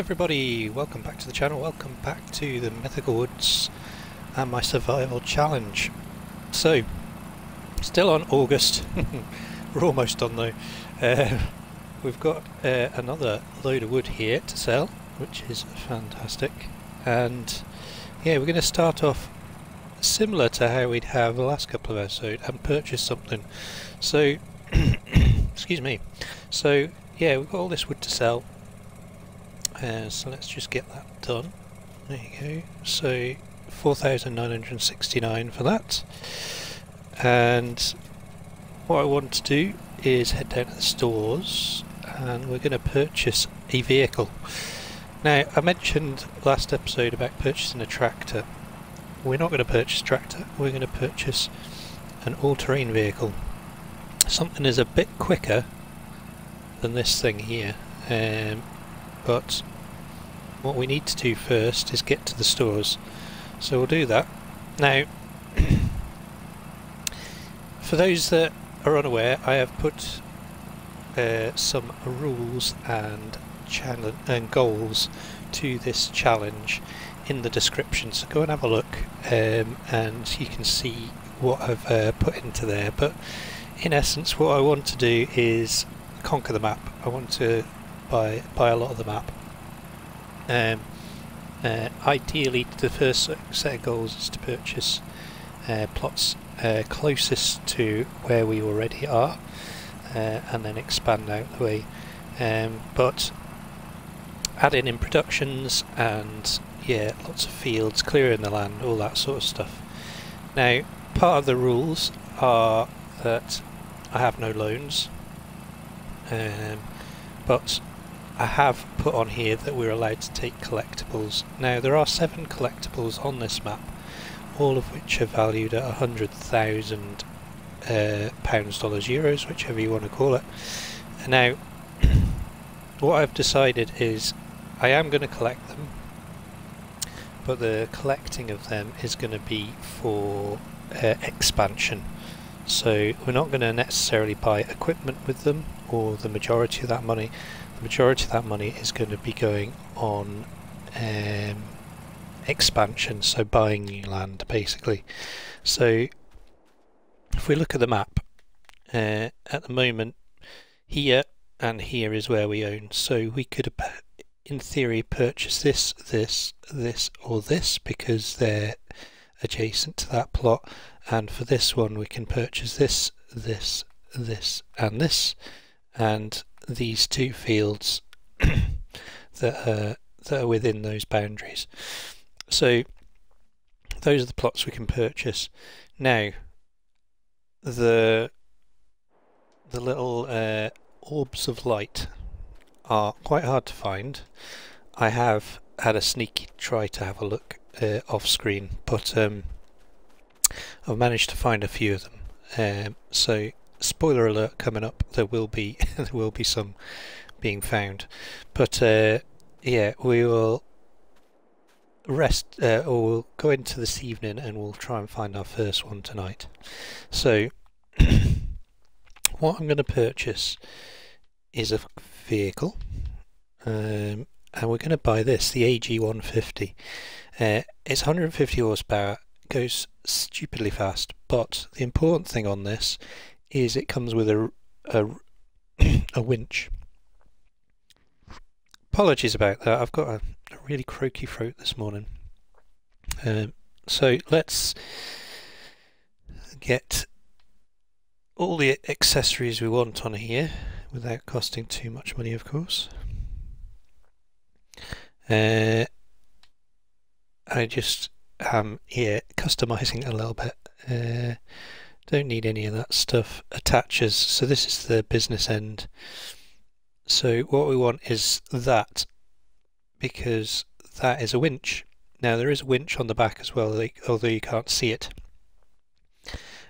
everybody, welcome back to the channel, welcome back to the Mythical Woods and my survival challenge. So, still on August, we're almost done though. Uh, we've got uh, another load of wood here to sell, which is fantastic. And yeah, we're going to start off similar to how we'd have the last couple of episodes and purchase something. So, excuse me. So yeah, we've got all this wood to sell uh, so let's just get that done. There you go. So 4,969 for that. And what I want to do is head down to the stores and we're going to purchase a vehicle. Now, I mentioned last episode about purchasing a tractor. We're not going to purchase a tractor, we're going to purchase an all-terrain vehicle. Something is a bit quicker than this thing here. Um, but what we need to do first is get to the stores. So we'll do that. Now for those that are unaware I have put uh, some rules and and goals to this challenge in the description. So go and have a look um, and you can see what I've uh, put into there. But in essence what I want to do is conquer the map. I want to buy buy a lot of the map um, uh, ideally, the first set of goals is to purchase uh, plots uh, closest to where we already are, uh, and then expand out the way. Um, but adding in productions and yeah, lots of fields, clearing the land, all that sort of stuff. Now, part of the rules are that I have no loans, um, but I have put on here that we're allowed to take collectibles. Now there are seven collectibles on this map, all of which are valued at a hundred thousand uh, pounds, dollars, euros, whichever you want to call it. Now, what I've decided is I am going to collect them, but the collecting of them is going to be for uh, expansion. So we're not going to necessarily buy equipment with them, or the majority of that money the majority of that money is going to be going on um, expansion, so buying new land basically. So if we look at the map, uh, at the moment here and here is where we own, so we could in theory purchase this, this, this or this because they're adjacent to that plot and for this one we can purchase this, this, this and this and these two fields that are that are within those boundaries. So those are the plots we can purchase. Now the the little uh, orbs of light are quite hard to find. I have had a sneaky try to have a look uh, off screen, but um, I've managed to find a few of them. Um, so spoiler alert coming up there will be there will be some being found. But uh, yeah we will rest uh, or we'll go into this evening and we'll try and find our first one tonight. So what I'm going to purchase is a vehicle um, and we're going to buy this the AG150 uh, it's 150 horsepower goes stupidly fast but the important thing on this is it comes with a, a, a winch. Apologies about that, I've got a, a really croaky throat this morning. Um, so let's get all the accessories we want on here without costing too much money of course. Uh, I just am here customizing a little bit. Uh, don't need any of that stuff. Attaches, so this is the business end. So what we want is that, because that is a winch. Now there is a winch on the back as well, although you can't see it,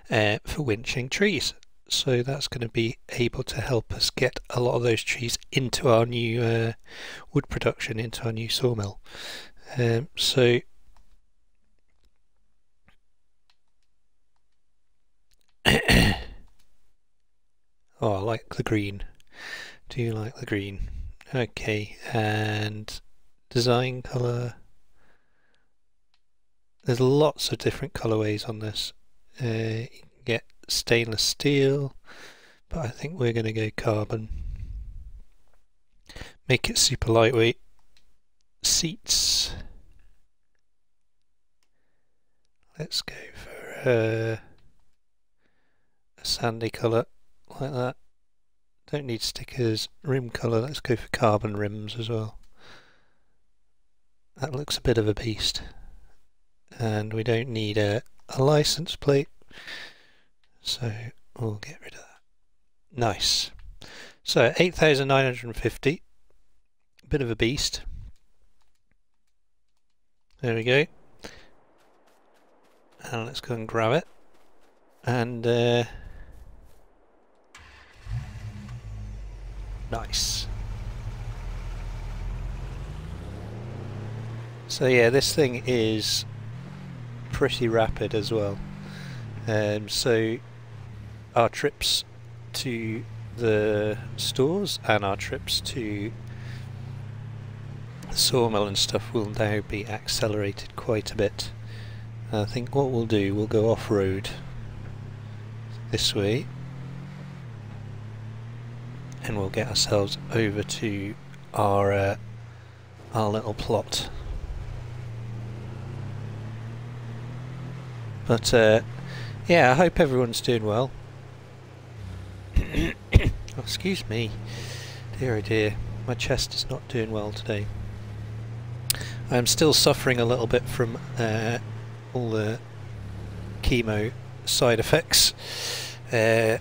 uh, for winching trees. So that's going to be able to help us get a lot of those trees into our new uh, wood production, into our new sawmill. Um, so oh, I like the green. Do you like the green? Okay, and design colour. There's lots of different colorways on this. Uh, you can get stainless steel, but I think we're going to go carbon. Make it super lightweight. Seats. Let's go for uh, a sandy colour like that. Don't need stickers. Rim colour, let's go for carbon rims as well. That looks a bit of a beast. And we don't need a, a license plate, so we'll get rid of that. Nice. So 8,950. Bit of a beast. There we go. And let's go and grab it. And uh, nice. So yeah, this thing is pretty rapid as well. Um, so our trips to the stores and our trips to the sawmill and stuff will now be accelerated quite a bit. I think what we'll do, we'll go off-road this way and we'll get ourselves over to our uh, our little plot But uh, yeah, I hope everyone's doing well. oh, excuse me. Dear oh dear, my chest is not doing well today. I'm still suffering a little bit from uh, all the chemo side effects. Uh,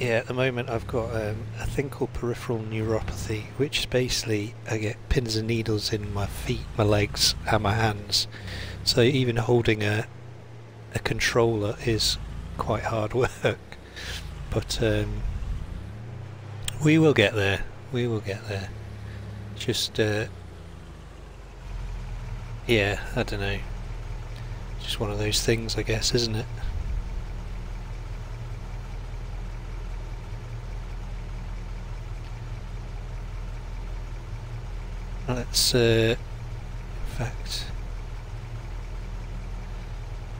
yeah, at the moment I've got um, a thing called peripheral neuropathy, which is basically I get pins and needles in my feet, my legs, and my hands. So even holding a a controller is quite hard work. But um, we will get there. We will get there. Just uh, yeah I don't know. Just one of those things I guess isn't it let's uh, in fact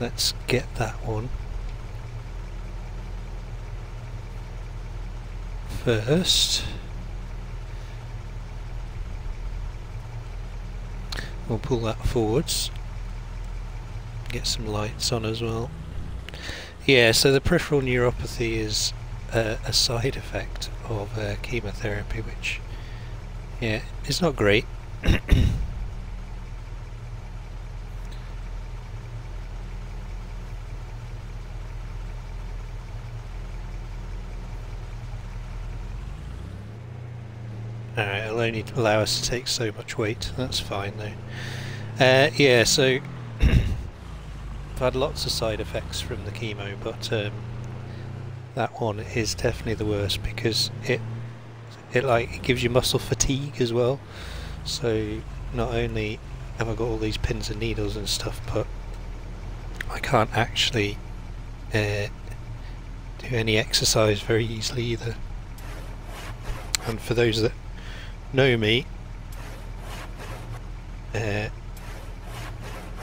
Let's get that one. First. We'll pull that forwards. Get some lights on as well. Yeah, so the peripheral neuropathy is a, a side effect of uh, chemotherapy, which, yeah, is not great. Alright, it'll only allow us to take so much weight, that's fine though. Uh, yeah, so I've had lots of side effects from the chemo, but um, that one is definitely the worst because it it like it gives you muscle fatigue as well. So not only have I got all these pins and needles and stuff, but I can't actually uh, do any exercise very easily either. And for those that know me, uh,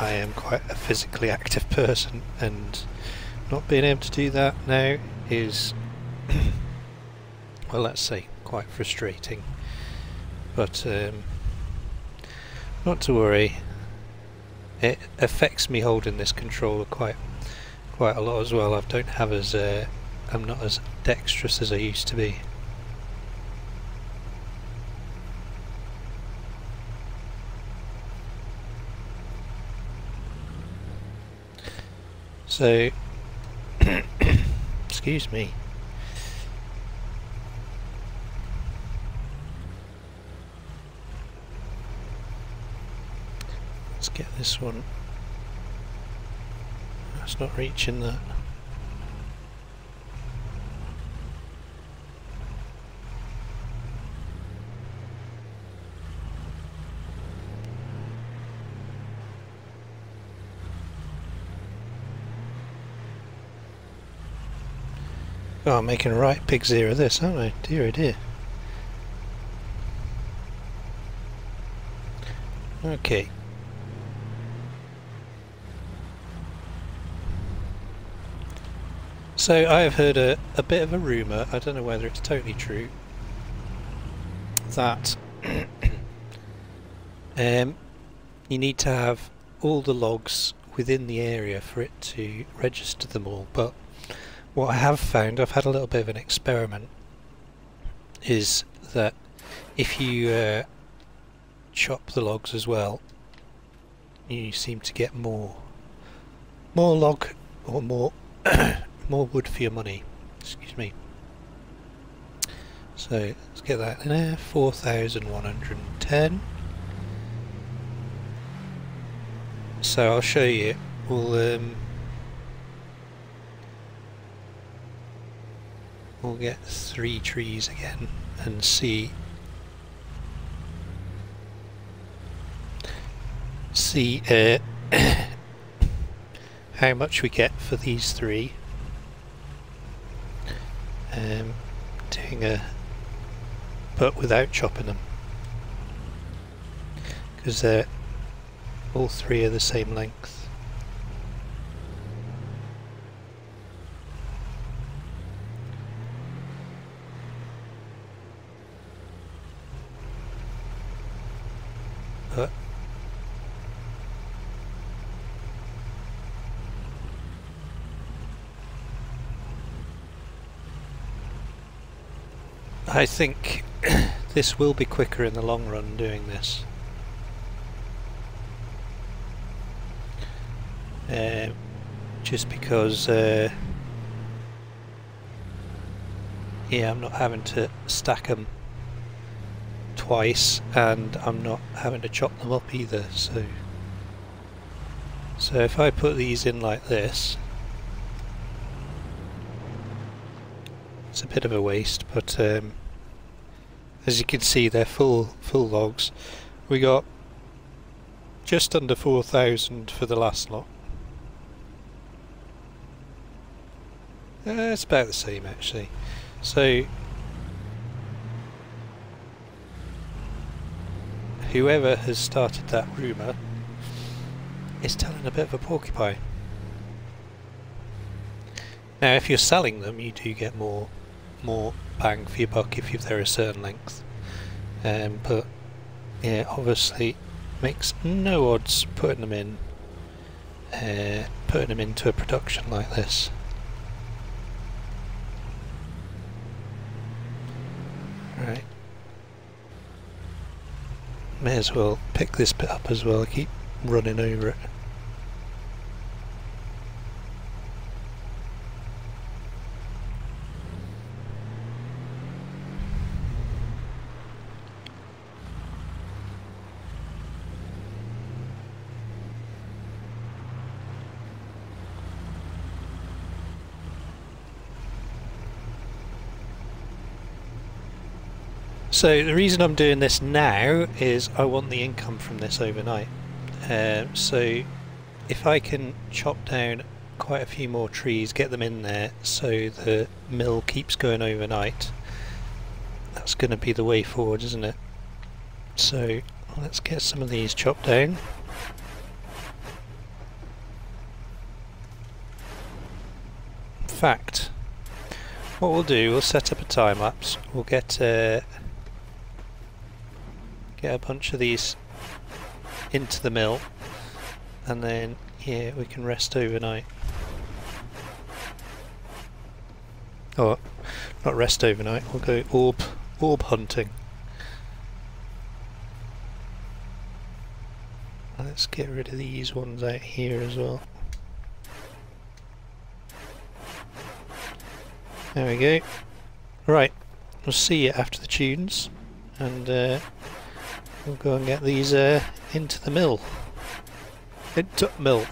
I am quite a physically active person and not being able to do that now is, well let's say, quite frustrating. But um, not to worry, it affects me holding this controller quite quite a lot as well. I don't have as uh, I'm not as dexterous as I used to be. So, excuse me. Get this one. That's not reaching that. Oh, I'm making right pig zero of this, aren't I? Dear oh dear. Okay. So I have heard a, a bit of a rumour, I don't know whether it's totally true, that um, you need to have all the logs within the area for it to register them all but what I have found, I've had a little bit of an experiment, is that if you uh, chop the logs as well you seem to get more more log or more more wood for your money. Excuse me. So let's get that in there. 4110 so I'll show you. We'll um, we'll get three trees again and see. See uh, how much we get for these three um, doing a but without chopping them. Because they're all three are the same length but I think this will be quicker in the long run doing this. Uh, just because uh, yeah I'm not having to stack them twice and I'm not having to chop them up either so so if I put these in like this it's a bit of a waste but um, as you can see they're full full logs. We got just under 4,000 for the last lot. Uh, it's about the same actually. So whoever has started that rumour is telling a bit of a porcupine. Now if you're selling them you do get more more bang for your buck if they're a certain length. Um, but yeah, obviously makes no odds putting them in, uh, putting them into a production like this. Right. May as well pick this bit up as well, keep running over it. So the reason I'm doing this now is I want the income from this overnight. Um, so if I can chop down quite a few more trees, get them in there so the mill keeps going overnight, that's going to be the way forward, isn't it? So let's get some of these chopped down. In fact, what we'll do, we'll set up a time lapse. We'll get uh, get a bunch of these into the mill and then here we can rest overnight. Oh, not rest overnight, we'll go orb, orb hunting. Let's get rid of these ones out here as well. There we go. Right, we'll see you after the tunes and uh, We'll go and get these uh, into the mill. Into mill.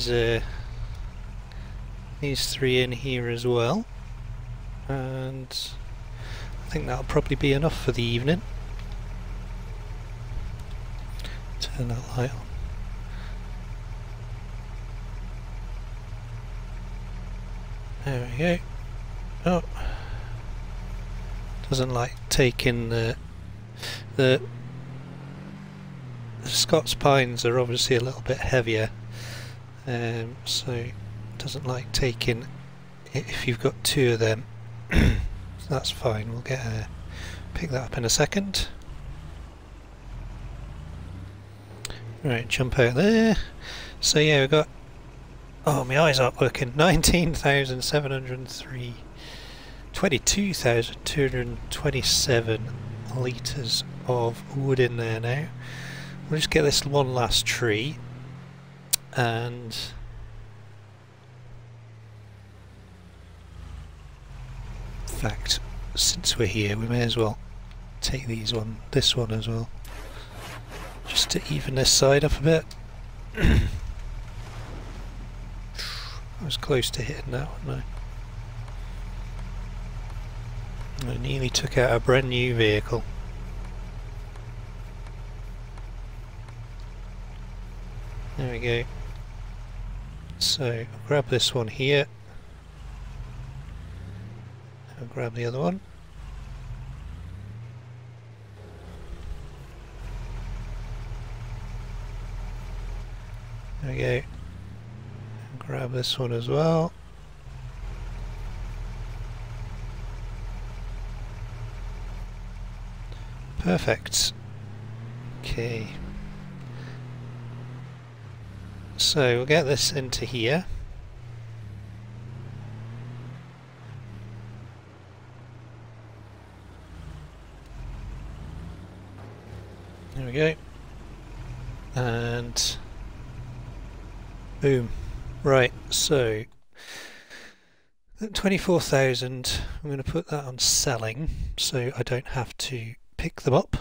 These uh, these three in here as well. And I think that'll probably be enough for the evening. Turn that light on. There we go. Oh. Doesn't like taking the the the Scots pines are obviously a little bit heavier um, so doesn't like taking if you've got two of them. That's fine. We'll get a pick that up in a second. Right jump out there. So yeah we've got oh my eyes aren't working. 19,703 22,227 litres of wood in there now. We'll just get this one last tree and in fact since we're here we may as well take these one this one as well just to even this side up a bit. I was close to hitting that one I nearly took out a brand new vehicle. There we go so grab this one here. I'll grab the other one. There we go. And grab this one as well. Perfect. Okay. So we'll get this into here. There we go. And boom. Right, so 24,000, I'm going to put that on selling so I don't have to pick them up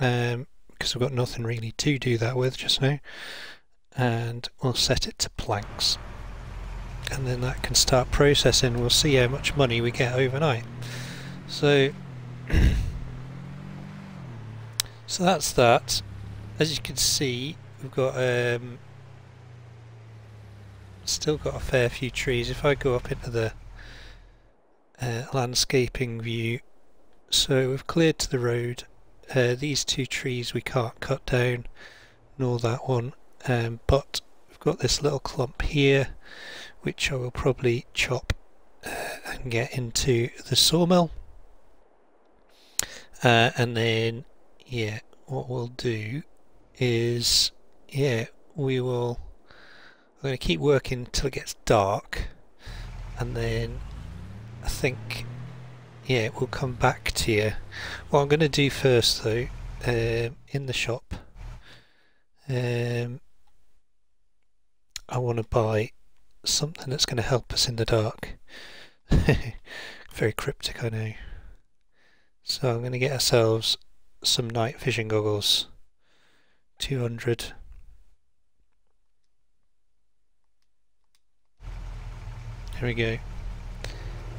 um, because I've got nothing really to do that with just now and we'll set it to planks. And then that can start processing. We'll see how much money we get overnight. So so that's that. As you can see we've got um, still got a fair few trees. If I go up into the uh, landscaping view so we've cleared to the road. Uh, these two trees we can't cut down nor that one um, but we've got this little clump here which I will probably chop uh, and get into the sawmill. Uh, and then yeah what we'll do is yeah we will I'm going to keep working until it gets dark and then I think yeah we'll come back to you. What I'm going to do first though um, in the shop um, I want to buy something that's going to help us in the dark. Very cryptic, I know. So I'm going to get ourselves some night vision goggles. 200. There we go.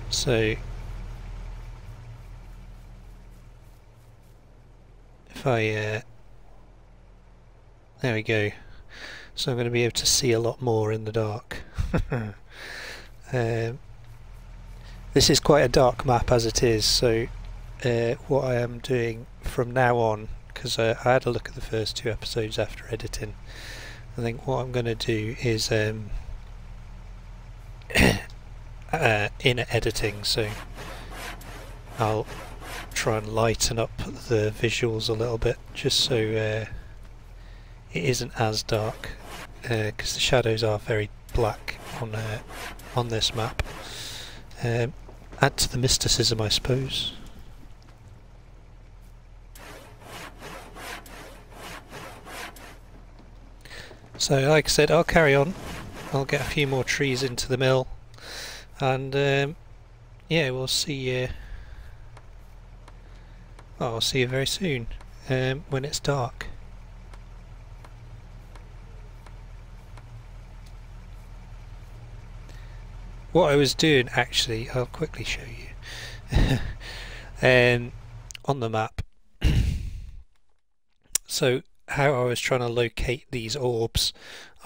So if I uh, there we go so I'm going to be able to see a lot more in the dark. um, this is quite a dark map as it is, so uh, what I am doing from now on, because uh, I had a look at the first two episodes after editing, I think what I'm going to do is um, uh, in editing, so I'll try and lighten up the visuals a little bit, just so uh, it isn't as dark because uh, the shadows are very black on uh, on this map. Um, add to the mysticism, I suppose. So, like I said, I'll carry on. I'll get a few more trees into the mill, and um, yeah, we'll see you. Well, I'll see you very soon um, when it's dark. What I was doing actually, I'll quickly show you um, on the map. so how I was trying to locate these orbs,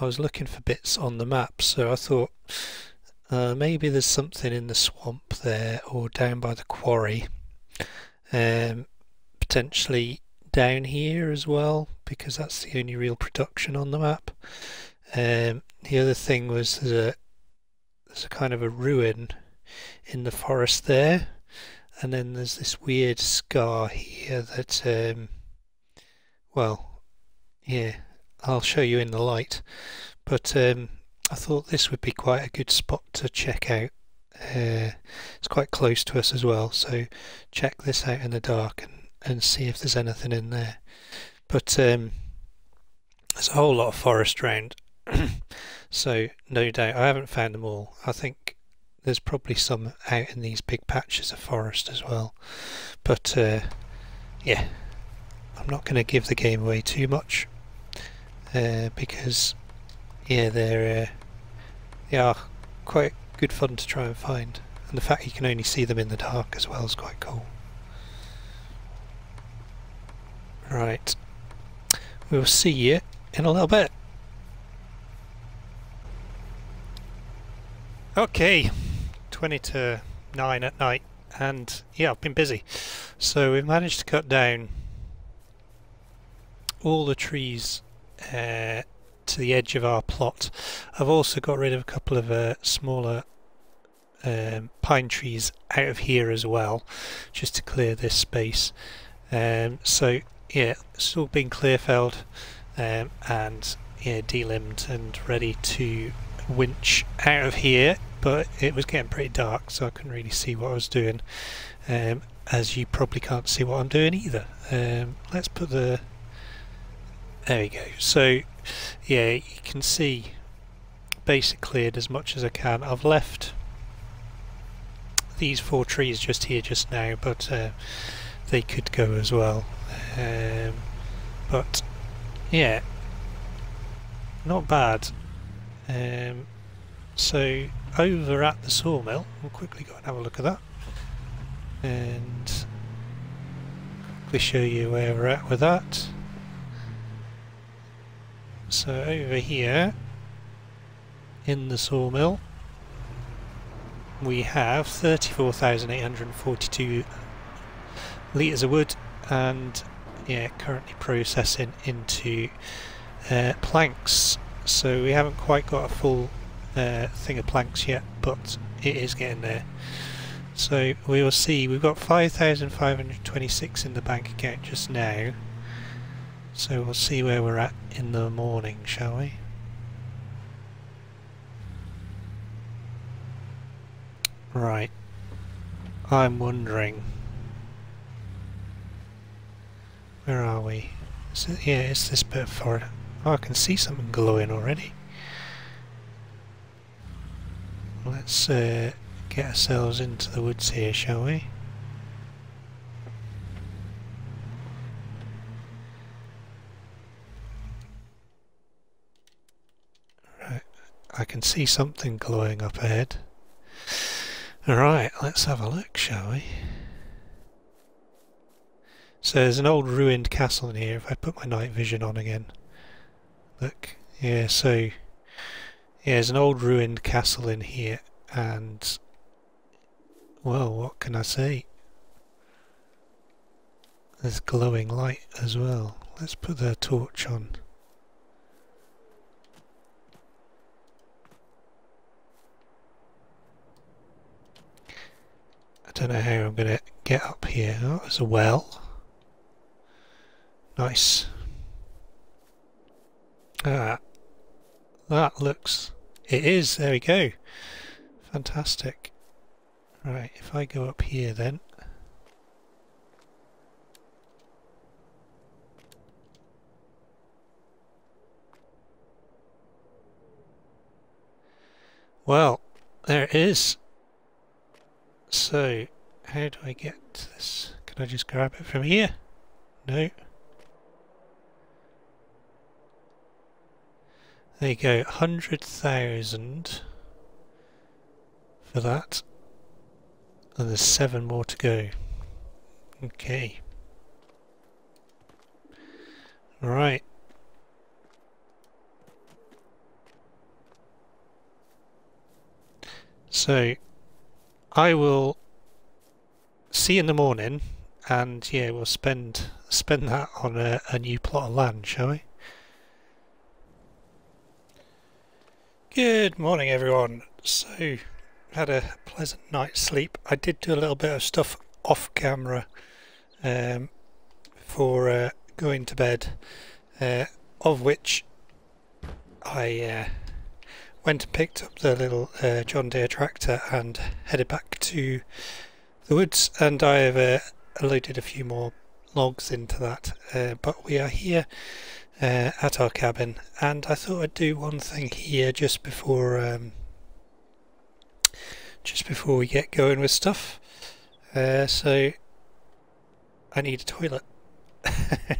I was looking for bits on the map. So I thought uh, maybe there's something in the swamp there or down by the quarry. Um, potentially down here as well because that's the only real production on the map. Um, the other thing was a, there's a kind of a ruin in the forest there and then there's this weird scar here that um, well yeah I'll show you in the light but um, I thought this would be quite a good spot to check out uh, it's quite close to us as well so check this out in the dark and, and see if there's anything in there. But um, there's a whole lot of forest around so no doubt I haven't found them all. I think there's probably some out in these big patches of forest as well. But uh, yeah I'm not going to give the game away too much uh, because yeah they're uh, they are quite good fun to try and find. And the fact you can only see them in the dark as well is quite cool. Right. We'll see you in a little bit okay 20 to 9 at night and yeah I've been busy. So we've managed to cut down all the trees uh, to the edge of our plot. I've also got rid of a couple of uh, smaller um, pine trees out of here as well just to clear this space. Um, so yeah it's all been clear felled um, and yeah delimbed and ready to winch out of here but it was getting pretty dark so I couldn't really see what I was doing. Um, as you probably can't see what I'm doing either. Um, let's put the there we go. So yeah you can see basic cleared as much as I can. I've left these four trees just here just now but uh, they could go as well. Um, but yeah not bad um, so over at the sawmill, we'll quickly go and have a look at that and quickly show you where we're at with that. So over here in the sawmill we have 34,842 litres of wood and yeah currently processing into uh, planks so we haven't quite got a full uh, thing of planks yet, but it is getting there. So we will see, we've got 5,526 in the bank account just now. So we'll see where we're at in the morning, shall we? Right. I'm wondering... Where are we? Yeah, it's this bit forward. Oh, I can see something glowing already. Let's uh, get ourselves into the woods here, shall we? Right, I can see something glowing up ahead. Alright, let's have a look, shall we? So there's an old ruined castle in here, if I put my night vision on again. Look, yeah, so yeah, there's an old ruined castle in here and well what can I say? There's glowing light as well. Let's put the torch on. I don't know how I'm going to get up here. Oh there's a well. Nice ah that looks it is there we go Fantastic. Right, if I go up here then. Well, there it is. So, how do I get this? Can I just grab it from here? No. There you go, 100,000 for that. And there's seven more to go. Okay. Right. So, I will see you in the morning, and yeah, we'll spend spend that on a, a new plot of land, shall we? Good morning, everyone. So, had a pleasant night's sleep. I did do a little bit of stuff off camera um, for uh, going to bed, uh, of which I uh, went and picked up the little uh, John Deere tractor and headed back to the woods, and I have uh, loaded a few more logs into that. Uh, but we are here at our cabin, and I thought I'd do one thing here just before. Um, just before we get going with stuff. Uh, so I need a toilet. uh,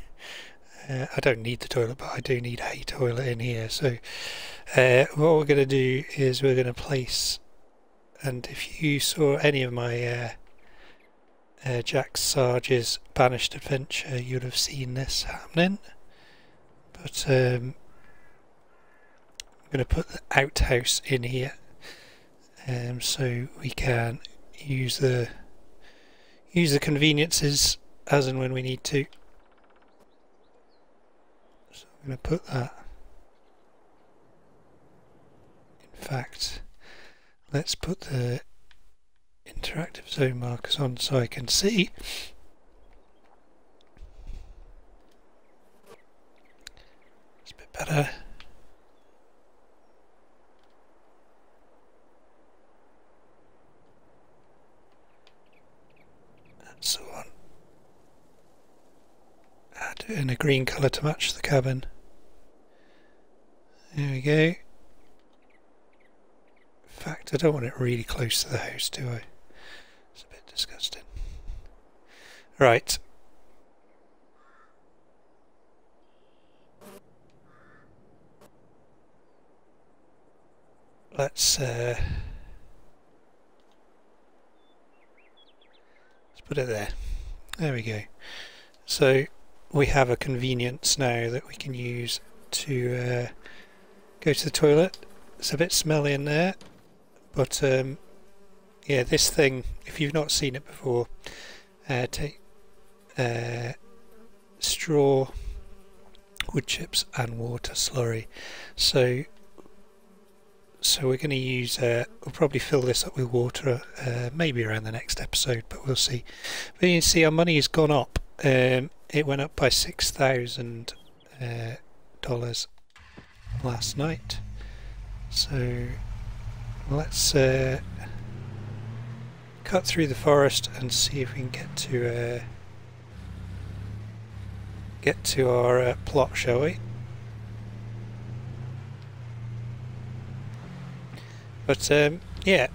I don't need the toilet, but I do need a toilet in here. So uh, what we're going to do is we're going to place, and if you saw any of my uh, uh, Jack Sarge's Banished Adventure, you'd have seen this happening. Um, I'm going to put the outhouse in here um, so we can use the use the conveniences as and when we need to. So I'm going to put that. In fact, let's put the interactive zone markers on so I can see. It's a bit better. in a green colour to match the cabin. There we go. In fact, I don't want it really close to the house, do I? It's a bit disgusting. Right. Let's uh, let's put it there. There we go. So we have a convenience now that we can use to uh, go to the toilet. It's a bit smelly in there, but um, yeah, this thing, if you've not seen it before, uh, take uh, straw, wood chips and water slurry. So so we're going to use, uh, we'll probably fill this up with water uh, maybe around the next episode, but we'll see. But you can see our money has gone up. Um, it went up by six thousand uh, dollars last night. So let's uh, cut through the forest and see if we can get to uh, get to our plot, shall we? But um, yeah,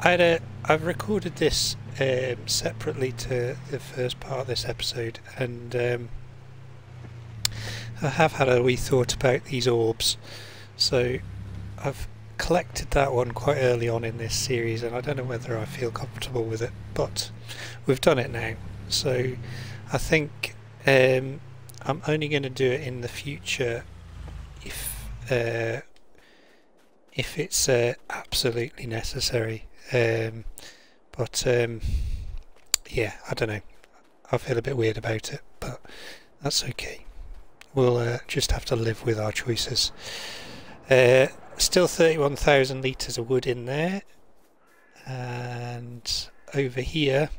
I had a I've recorded this um, separately to the first part of this episode, and um, I have had a wee thought about these orbs. So I've collected that one quite early on in this series, and I don't know whether I feel comfortable with it, but we've done it now. So I think um, I'm only going to do it in the future if uh, if it's uh, absolutely necessary. Um, but um, yeah, I don't know. I feel a bit weird about it, but that's okay. We'll uh, just have to live with our choices. Uh, still 31,000 litres of wood in there. And over here,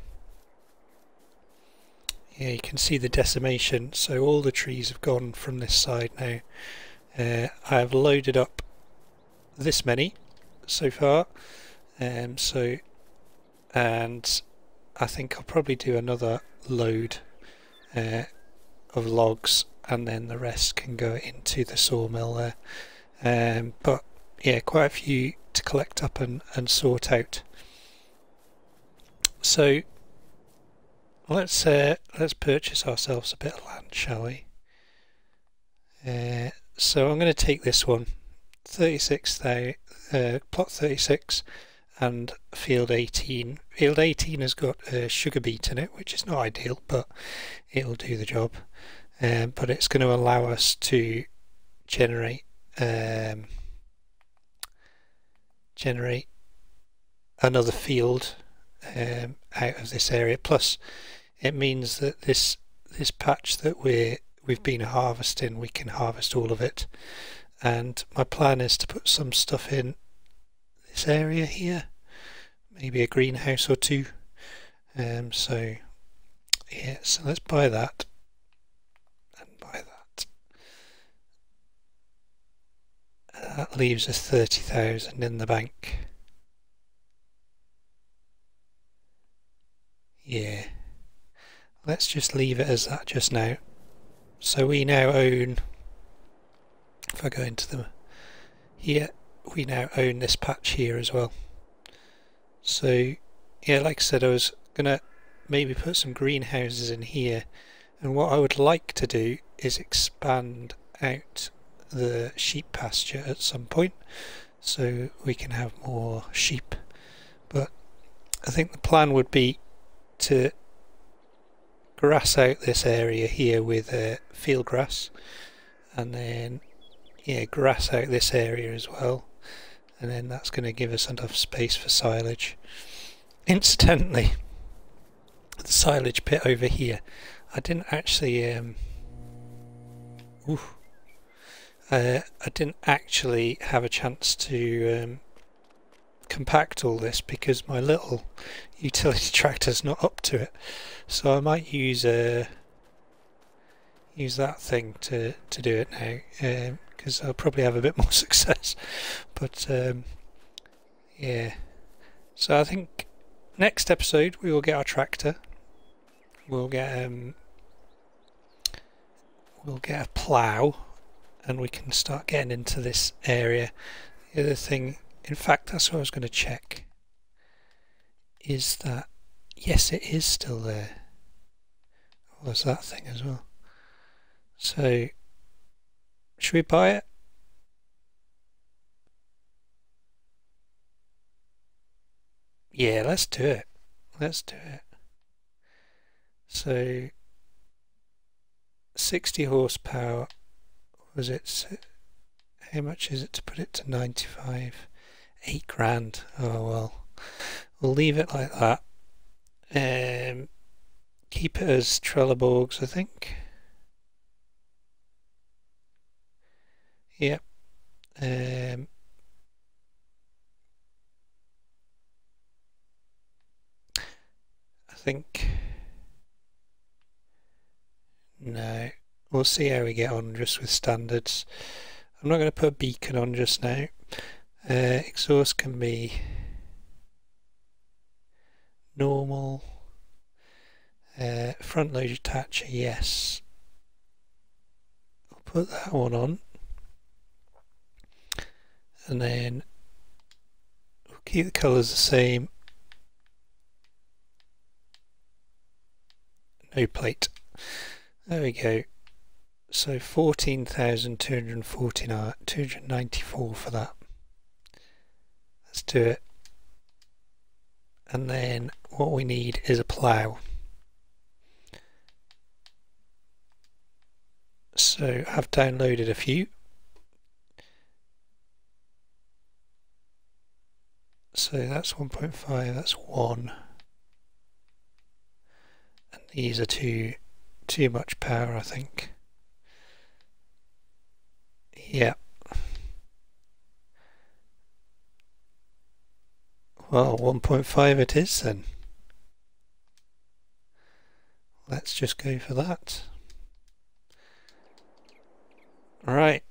yeah, you can see the decimation. So all the trees have gone from this side now. Uh, I have loaded up this many so far. Um, so and I think I'll probably do another load uh, of logs and then the rest can go into the sawmill there. Um, but yeah, quite a few to collect up and, and sort out. So let's uh, let's purchase ourselves a bit of land, shall we? Uh, so I'm going to take this one, 36 uh, plot 36, and field 18. Field 18 has got a sugar beet in it, which is not ideal, but it'll do the job. Um, but it's going to allow us to generate um, generate another field um, out of this area. Plus, it means that this this patch that we're we've been harvesting, we can harvest all of it. And my plan is to put some stuff in this area here, maybe a greenhouse or two. Um, so yeah, so let's buy that and buy that. That leaves us 30,000 in the bank. Yeah. Let's just leave it as that just now. So we now own, if I go into them. Here, we now own this patch here as well. So yeah, like I said, I was gonna maybe put some greenhouses in here. And what I would like to do is expand out the sheep pasture at some point so we can have more sheep. But I think the plan would be to grass out this area here with uh, field grass. And then yeah grass out this area as well. And then that's going to give us enough space for silage. Incidentally the silage pit over here I didn't actually um, uh, I didn't actually have a chance to um, compact all this because my little utility tractor's not up to it. So I might use a uh, use that thing to to do it now because I'll probably have a bit more success. But um, yeah. So I think next episode we will get our tractor. We'll get um, we'll get a plough and we can start getting into this area. The other thing in fact that's what I was going to check is that yes it is still there. Oh, there's that thing as well? So should we buy it yeah let's do it. Let's do it. So 60 horsepower was it how much is it to put it to 95 8 grand. Oh well we'll leave it like that. Um, keep it as Trelleborgs I think yep um, I think no. We'll see how we get on just with standards. I'm not going to put a beacon on just now. Uh, exhaust can be normal. Uh, front load attacher yes. I'll put that one on and then we'll keep the colours the same. No plate. There we go. So 14,249 294 for that. Let's do it. And then what we need is a plough. So I've downloaded a few so that's 1.5 that's one and these are too too much power I think yeah Well, 1.5 it is then. Let's just go for that. Right,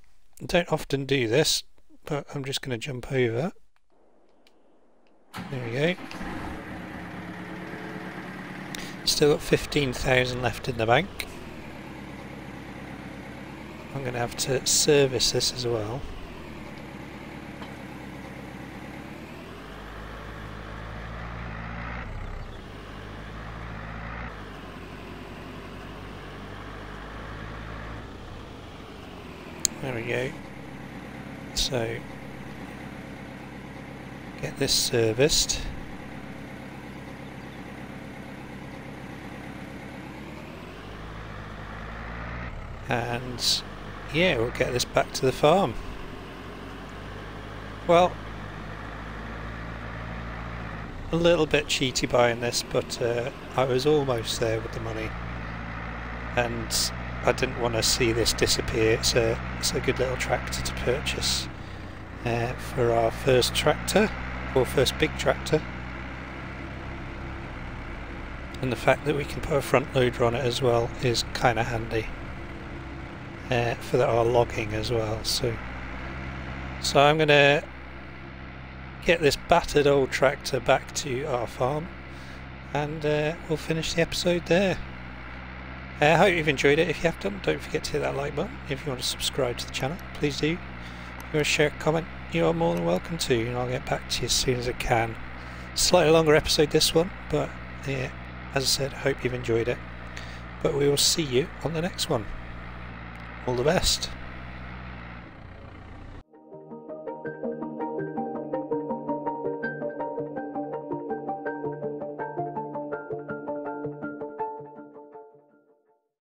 don't often do this, but I'm just going to jump over. There we go. Still got 15,000 left in the bank. I'm going to have to service this as well. There we go. So, get this serviced. And yeah, we'll get this back to the farm. Well, a little bit cheaty buying this, but uh, I was almost there with the money. And I didn't want to see this disappear. It's a, it's a good little tractor to purchase uh, for our first tractor, or first big tractor. And the fact that we can put a front loader on it as well is kind of handy uh, for the, our logging as well. So, so I'm going to get this battered old tractor back to our farm and uh, we'll finish the episode there. Uh, I hope you've enjoyed it. If you have done, don't forget to hit that like button. If you want to subscribe to the channel, please do. If you want to share comment, you are more than welcome to, and I'll get back to you as soon as I can. Slightly longer episode this one, but yeah, as I said, hope you've enjoyed it. But we will see you on the next one. All the best.